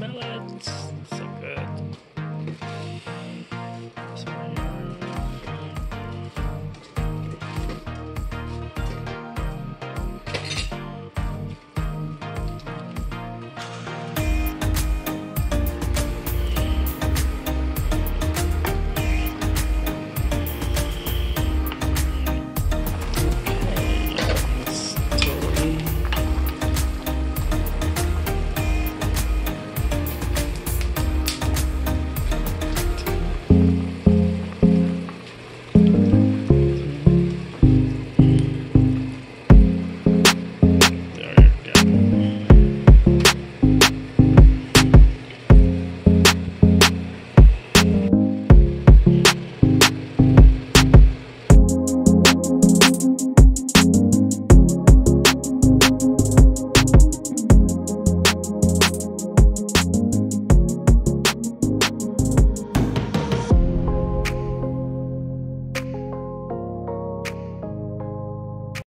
smell it. So